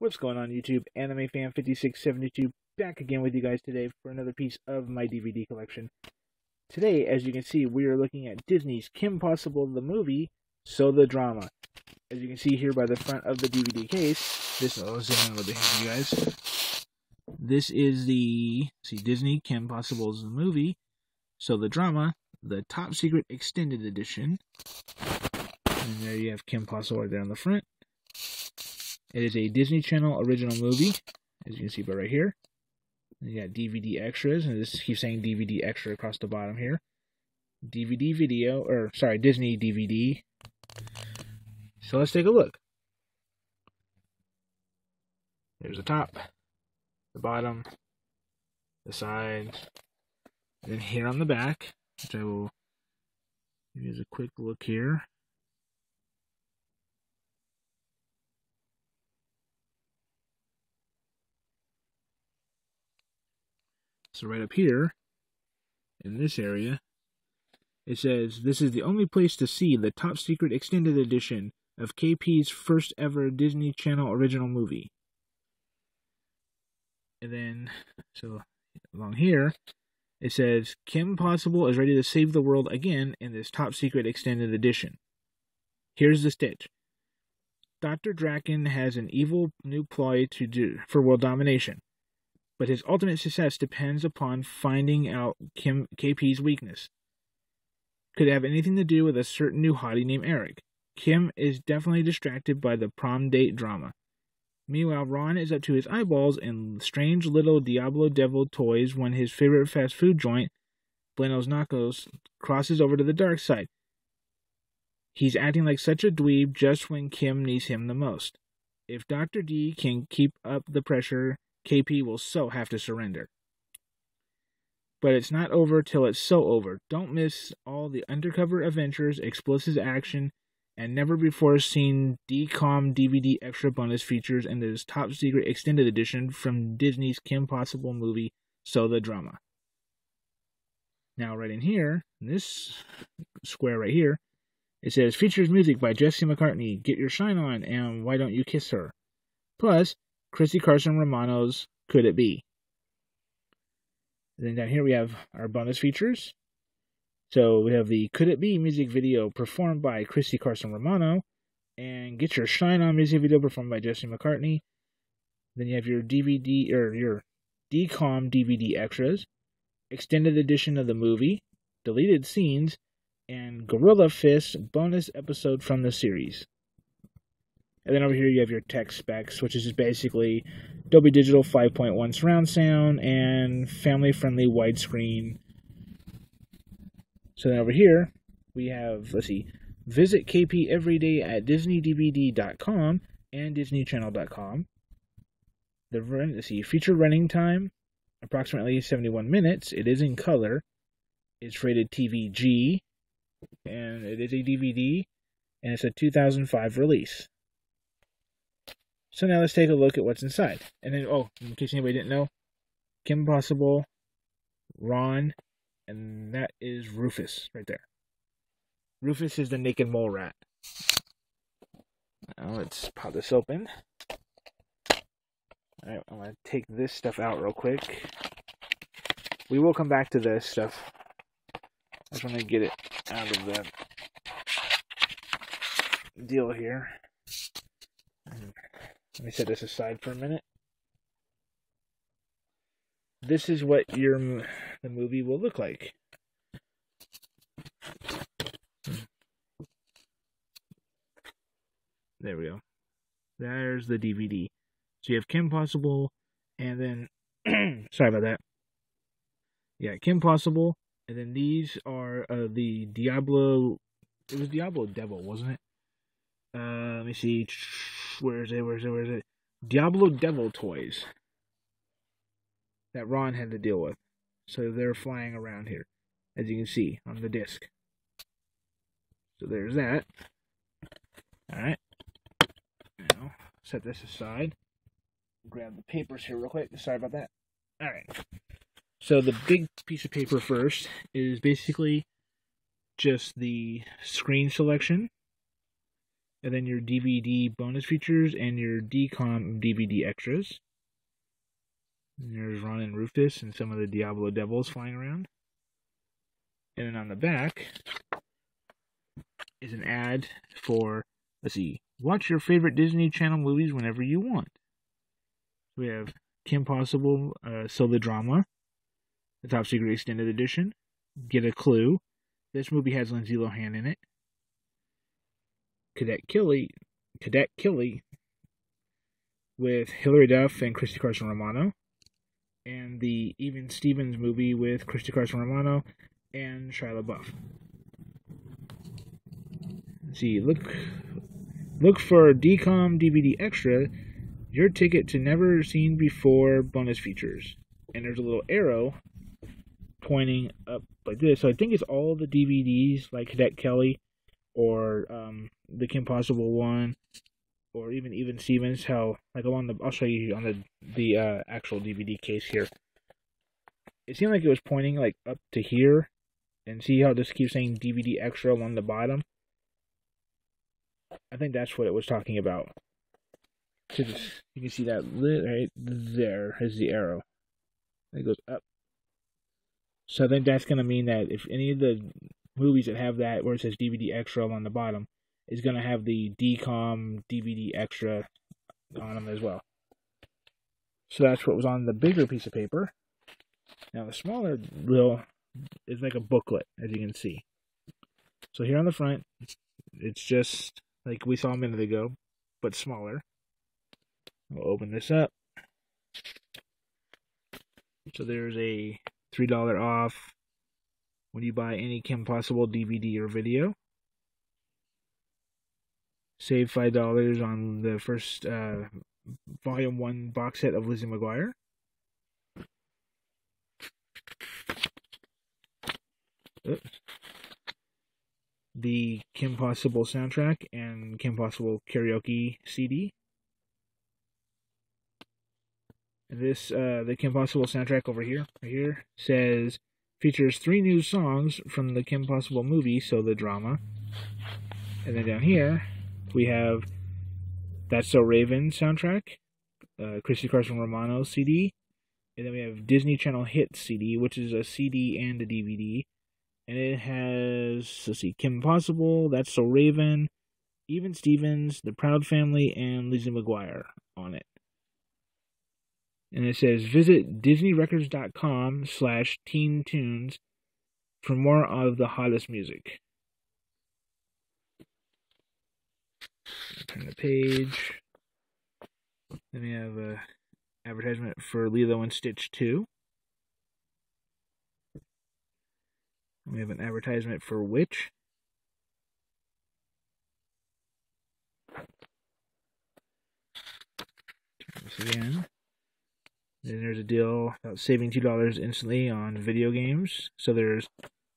What's going on YouTube? Anime Fan 5672 back again with you guys today for another piece of my DVD collection. Today, as you can see, we are looking at Disney's Kim Possible the movie, So the Drama. As you can see here by the front of the DVD case, this oh, zoom in a little bit you guys. This is the see Disney Kim Possible's the movie, So the Drama, the top secret extended edition. And there you have Kim Possible right there on the front. It is a Disney Channel original movie, as you can see by right here. You got DVD extras, and this keeps saying DVD extra across the bottom here. DVD video, or sorry, Disney DVD. So let's take a look. There's the top, the bottom, the sides, and then here on the back, which I will use a quick look here. So right up here, in this area, it says this is the only place to see the top secret extended edition of KP's first ever Disney Channel original movie. And then, so along here, it says Kim Possible is ready to save the world again in this top secret extended edition. Here's the sitch. Dr. Drakken has an evil new ploy to do for world domination but his ultimate success depends upon finding out Kim KP's weakness. Could have anything to do with a certain new hottie named Eric? Kim is definitely distracted by the prom date drama. Meanwhile, Ron is up to his eyeballs in strange little Diablo Devil toys when his favorite fast food joint, Buenos Nachos, crosses over to the dark side. He's acting like such a dweeb just when Kim needs him the most. If Dr. D can keep up the pressure KP will so have to surrender. But it's not over till it's so over. Don't miss all the undercover adventures, explicit action, and never before seen DCOM DVD extra bonus features in this top secret extended edition from Disney's Kim Possible movie, So the Drama. Now, right in here, in this square right here, it says features music by Jesse McCartney, Get Your Shine On, and Why Don't You Kiss Her. Plus, Christy Carlson Romano's Could It Be? And then down here we have our bonus features. So we have the Could It Be music video performed by Christy Carlson Romano, and Get Your Shine On music video performed by Jesse McCartney. Then you have your DVD or your DCOM DVD extras, extended edition of the movie, deleted scenes, and Gorilla Fist bonus episode from the series. And then over here you have your tech specs, which is basically Dolby Digital 5.1 surround sound and family friendly widescreen. So then over here we have, let's see, visit KP every day at DisneyDVD.com and DisneyChannel.com. The let's see, feature running time approximately 71 minutes. It is in color. It's rated TVG, and it is a DVD, and it's a 2005 release. So now let's take a look at what's inside. And then, oh, in case anybody didn't know, Kim Possible, Ron, and that is Rufus right there. Rufus is the naked mole rat. Now let's pop this open. Alright, I'm going to take this stuff out real quick. We will come back to this stuff. I just want to get it out of the deal here. Let me set this aside for a minute. This is what your the movie will look like. There we go. There's the DVD. So you have Kim Possible, and then sorry about that. Yeah, Kim Possible, and then these are uh, the Diablo. It was Diablo Devil, wasn't it? Uh, let me see. Where is it? Where is it? Where is it? Diablo Devil toys that Ron had to deal with. So they're flying around here, as you can see on the disc. So there's that. Alright. Now, set this aside. Grab the papers here real quick. Sorry about that. Alright. So the big piece of paper first is basically just the screen selection and then your DVD bonus features and your DCOM DVD extras. And there's Ron and Rufus and some of the Diablo Devils flying around. And then on the back is an ad for, let's see, watch your favorite Disney Channel movies whenever you want. We have Kim Possible, uh, So the Drama, the Top Secret Extended Edition, Get a Clue. This movie has Lindsay Lohan in it. Cadet Kelly, Cadet Kelly, with Hilary Duff and Christy Carlson Romano, and the Even Stevens movie with Christy Carlson Romano and Shia LaBeouf. Let's see, look, look for DCOM DVD Extra, your ticket to never seen before bonus features, and there's a little arrow pointing up like this. So I think it's all the DVDs like Cadet Kelly or um, the Kim Possible one, or even even Stevens. How like on the I'll show you on the the uh, actual DVD case here. It seemed like it was pointing like up to here, and see how this keeps saying DVD extra along the bottom. I think that's what it was talking about. you can see that right there is the arrow. It goes up. So I think that's going to mean that if any of the movies that have that where it says DVD extra on the bottom is going to have the DCOM DVD extra on them as well. So that's what was on the bigger piece of paper. Now the smaller little is like a booklet, as you can see. So here on the front, it's just like we saw a minute ago, but smaller. We'll open this up. So there's a $3 off when you buy any Kim Possible DVD or video. Save $5 on the first uh, Volume 1 box set of Lizzie McGuire. The Kim Possible soundtrack and Kim Possible karaoke CD. This uh, the Kim Possible soundtrack over here, right here, says features three new songs from the Kim Possible movie, so the drama. And then down here, we have That's So Raven soundtrack, uh, Christy Carlson Romano CD, and then we have Disney Channel Hit CD, which is a CD and a DVD. And it has, let's see, Kim Possible, That's So Raven, Even Stevens, The Proud Family, and Lizzie McGuire on it and it says visit disneyrecords.com slash teen tunes for more of the hottest music. Turn the page. Then we have a advertisement for lilo and stitch 2 we have an advertisement for witch. Turn this again then there's a deal about saving two dollars instantly on video games. So there's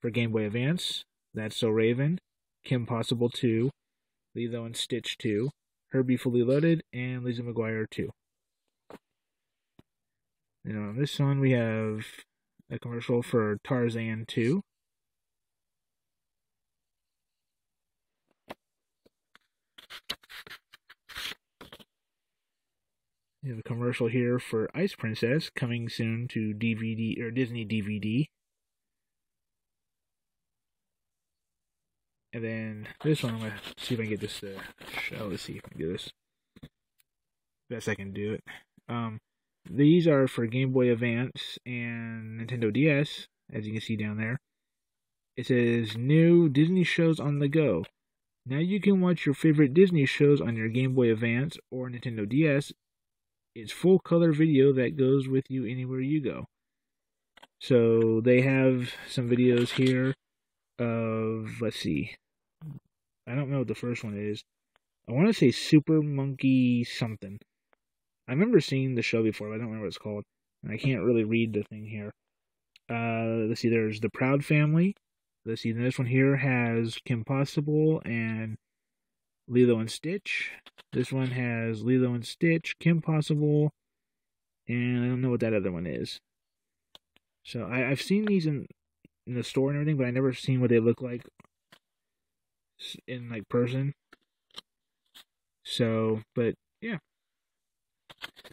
for Game Boy Advance, That's So Raven, Kim Possible 2, Lilo and Stitch 2, Herbie Fully Loaded, and Lizzie McGuire 2. And on this one we have a commercial for Tarzan 2. We have a commercial here for Ice Princess coming soon to DVD or Disney DVD. And then this one, I'm gonna see if I can get this to show. Let's see if I can do this. Best I can do it. Um, these are for Game Boy Advance and Nintendo DS, as you can see down there. It says new Disney shows on the go. Now you can watch your favorite Disney shows on your Game Boy Advance or Nintendo DS it's full color video that goes with you anywhere you go. So they have some videos here of let's see. I don't know what the first one is. I want to say Super Monkey something. I remember seeing the show before, but I don't remember what it's called. And I can't really read the thing here. Uh, let's see. There's the Proud Family. Let's see. This one here has Kim Possible and Lilo and Stitch. This one has Lilo and Stitch, Kim Possible, and I don't know what that other one is. So I, I've seen these in in the store and everything, but I never seen what they look like in like person. So, but yeah.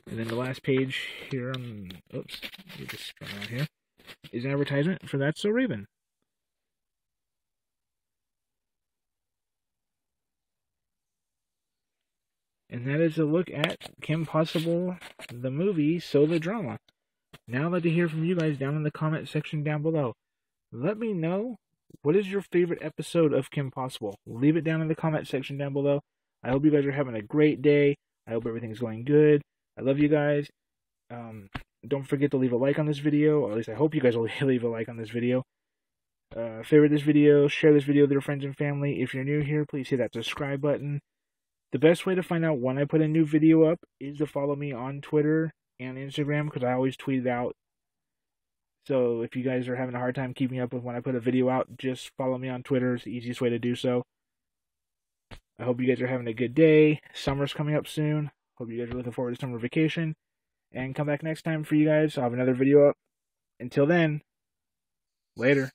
And then the last page here on, oops, just scroll down here, is an advertisement for That's So Raven. And that is a look at Kim Possible, the movie, So the Drama. Now I'd like to hear from you guys down in the comment section down below. Let me know what is your favorite episode of Kim Possible. Leave it down in the comment section down below. I hope you guys are having a great day. I hope everything's going good. I love you guys. Um, don't forget to leave a like on this video, or at least I hope you guys will leave a like on this video. Uh, favorite this video, share this video with your friends and family. If you're new here, please hit that subscribe button. The best way to find out when I put a new video up is to follow me on Twitter and Instagram because I always tweet it out. So if you guys are having a hard time keeping up with when I put a video out, just follow me on Twitter. It's the easiest way to do so. I hope you guys are having a good day. Summer's coming up soon. Hope you guys are looking forward to summer vacation. And come back next time for you guys. I'll have another video up. Until then, later.